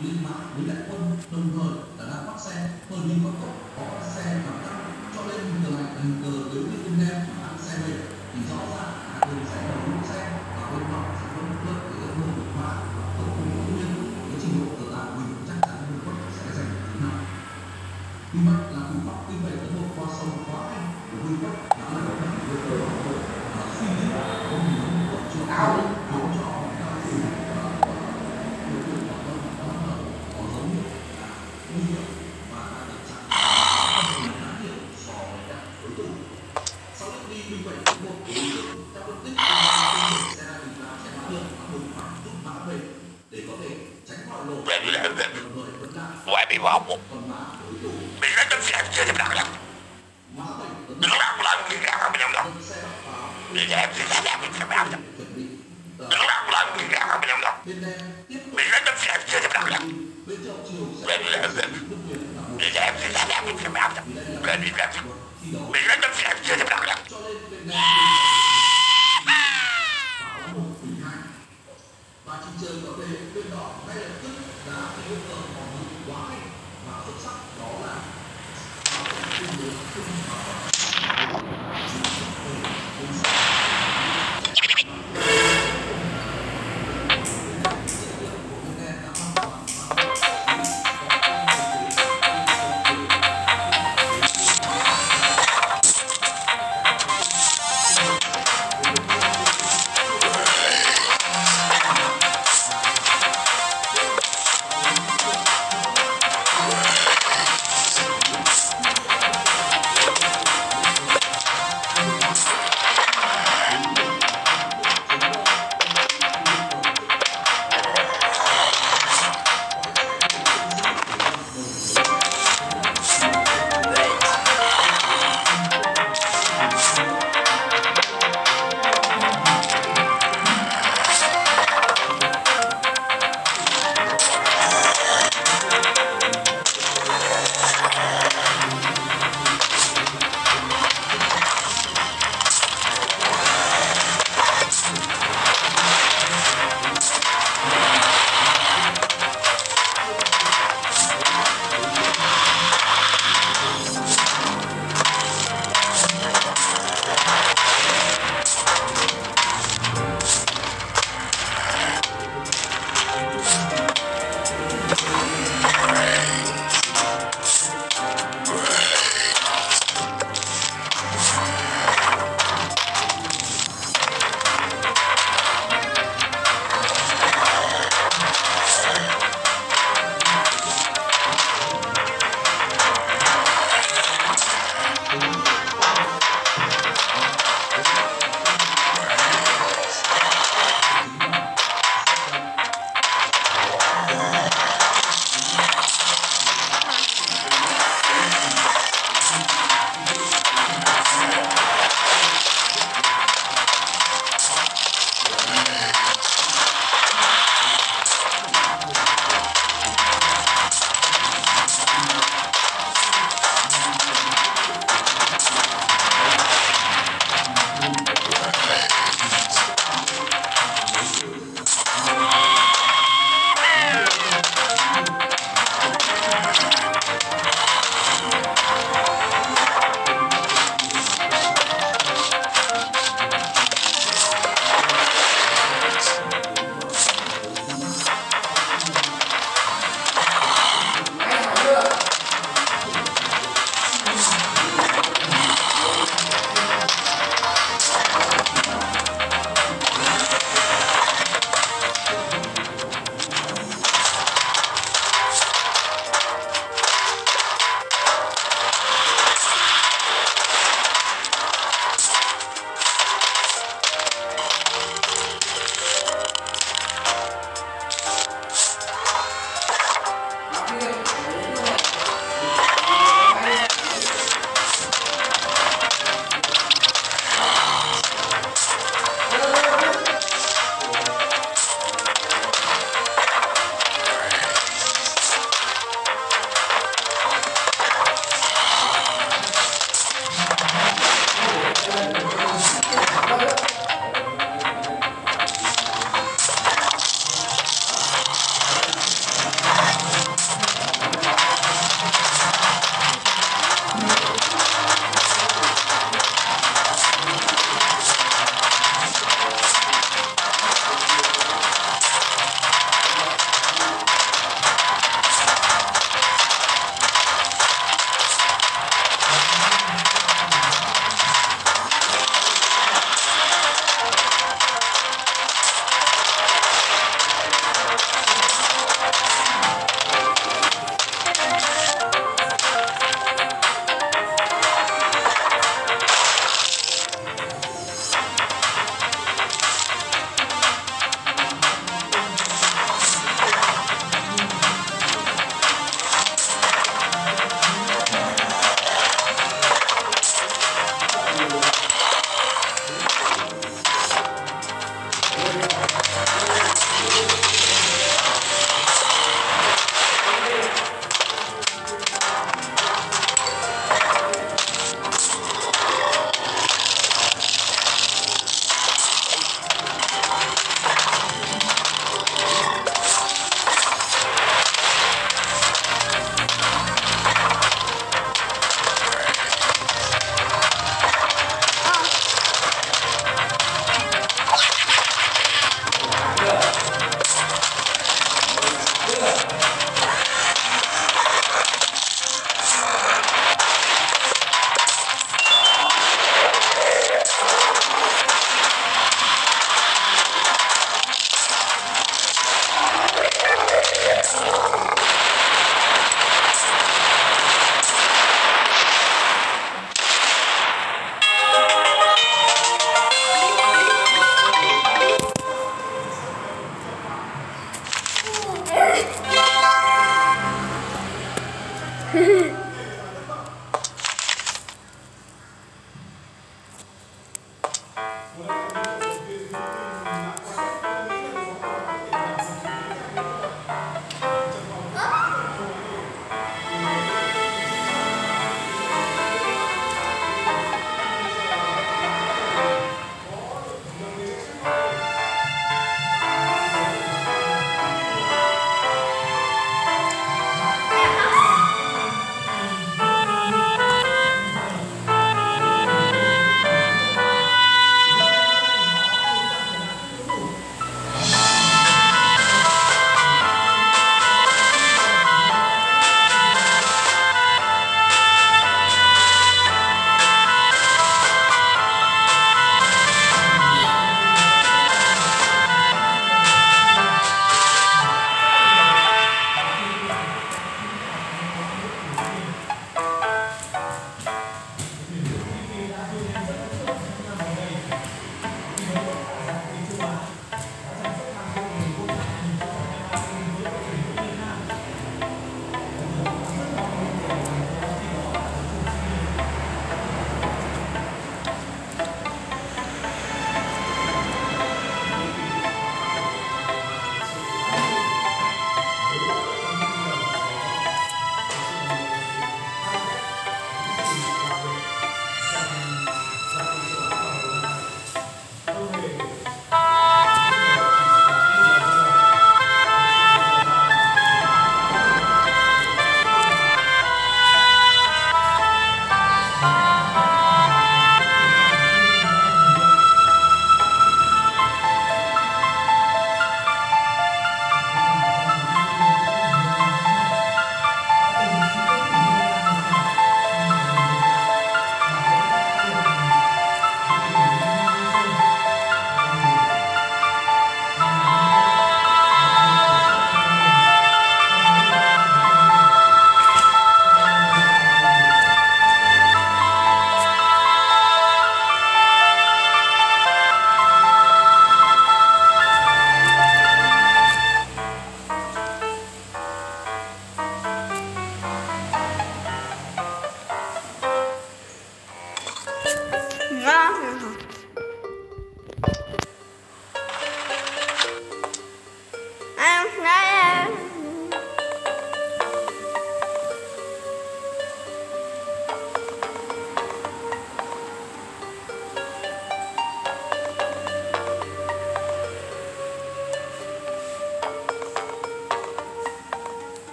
liên mã với đại quân, đồng thời là đang bắt xe. Hơn đi cao tốc có xe và tăng cho nên từ này tình cờ tới với quân đen ăn xe về. Thì rõ ràng là đường sẽ đúng xe và quân họ sẽ không lợi để các mơ vượt và không cùng công tránh khỏi lộ đồng thời vẫn là Ngoại bị bỏ một còn mã đối thủ Bị nó chân xe chưa thêm đặng lắm mã bảy tấn Đừng làm lại người ra không nhau đâu. Công xe bọc pháo Đi em sẽ ra làm sẽ báo cho chuẩn bị Đừng làm lại người ra không nhau đâu. Bên đen tiếp tục Bị nó chân xe